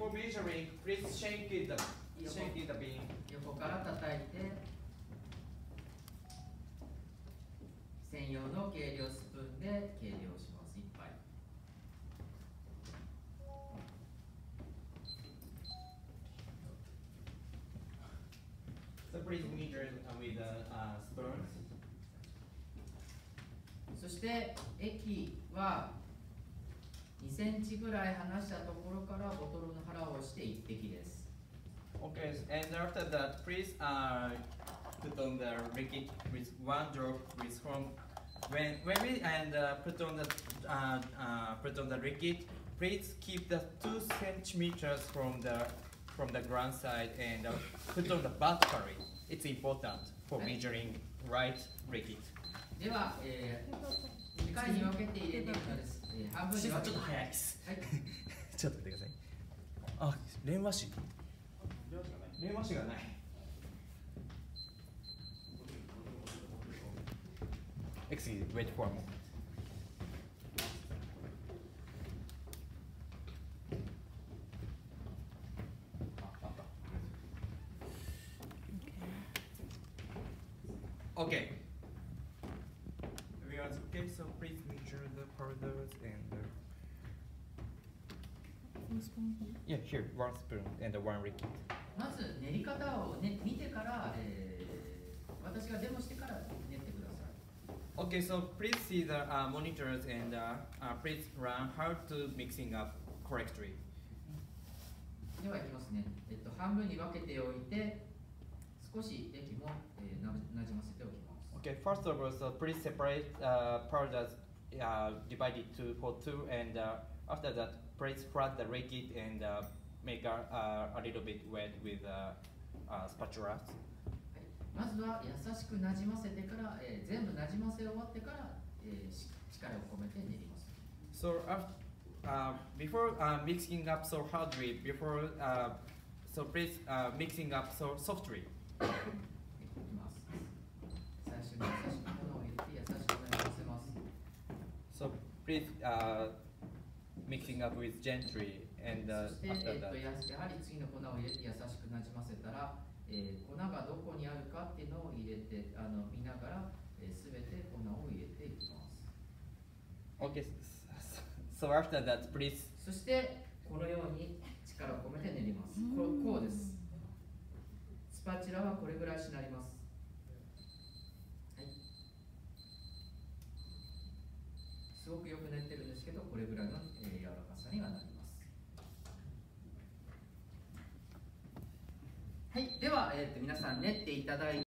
before measuring, please shake it shake it the bean. 横から叩いて専用の計量スプーンで計量します1杯 So please measure with the uh, spoon. そして液は2センチぐらい離したところからボトルの腹を押して1滴です Okay, and after that, please uh, put on the liquid with one drop with from when when we and uh, put on the uh, uh, put on the liquid. Please keep the two centimeters from the from the ground side and uh, put on the vertically. It's important for measuring right liquid. では、えー、2回に分けて入れていく のです、えー、半分に分けて早いです。は いちょっと待ってください。あ、連和紙。連和紙がない。Excuse me, wait for a moment. Okay. We are okay, so please measure the powders and the Yeah, here, one spoon and one liquid. まず練り方を、ね、見てから、えー、私がデモしてから練ってください Okay, so please see the uh, monitors and uh, uh, please run how to mixing up correctly. ではいきますね、えっと、半分に分けておいて少し液も、えー、ななじませておきます Okay, first of all, so please separate uh, powders uh, divided to for two, and uh, after that, please flood the liquid and uh, make a, uh, a little bit wet with uh, uh, spatula. はい、まずは優しくなじませてから、えー、全部なじませ終わってから、えー、し力を込めて練ります So after, uh, before uh, mixing up so hardly, before uh, so please uh, mixing up so softly. 優しく粉を入れて優しくなせます So please uh, mixing up with gently, and uh, そして、え after っと、that. ややはり次の粉を入れて優しくなじませたら、えー粉がどこにあるかっていうのを入れてあの見ながら、えー、全て粉を入れていきます。Okay, s- s- so after that, please. そしてこのように力を込めて練ります。こうこうです。スパチュラはこれぐらいしなりますはいすごくよく練ってるんですけどこれぐらいの、え柔らかさにはなります。はいでは、えー、と皆さん練っていただいて